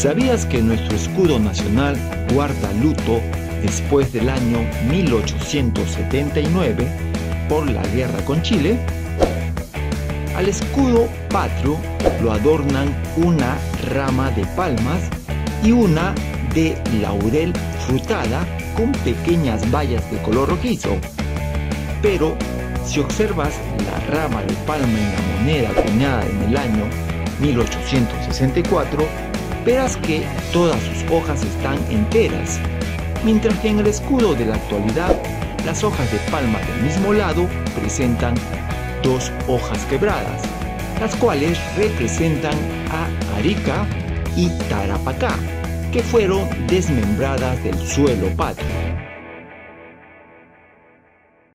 ¿Sabías que nuestro escudo nacional guarda luto después del año 1879 por la guerra con Chile? Al escudo patrio lo adornan una rama de palmas y una de laurel frutada con pequeñas bayas de color rojizo. Pero si observas la rama de palma en la moneda acuñada en el año 1864, verás que todas sus hojas están enteras, mientras que en el escudo de la actualidad, las hojas de palma del mismo lado presentan dos hojas quebradas, las cuales representan a Arica y Tarapacá, que fueron desmembradas del suelo patrio.